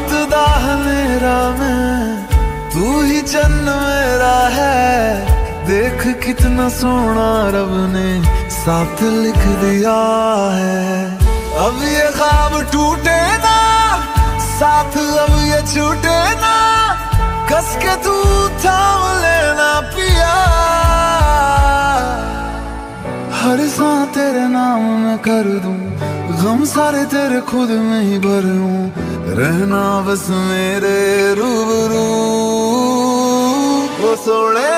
रात हनेरा में। तू ही चन्न मेरा है। देख कितना सोना रब ने साथ लिख दिया है। अब ये ख्वाब टूटे ना, साथ अब ये छूटे ना। कस के तू थाम लेना पिया हर सा तेरे नाम मैं कर दूं गम सारे तेरे खुद में ही भरूं रहना बस मेरे रूबरू ओ सोने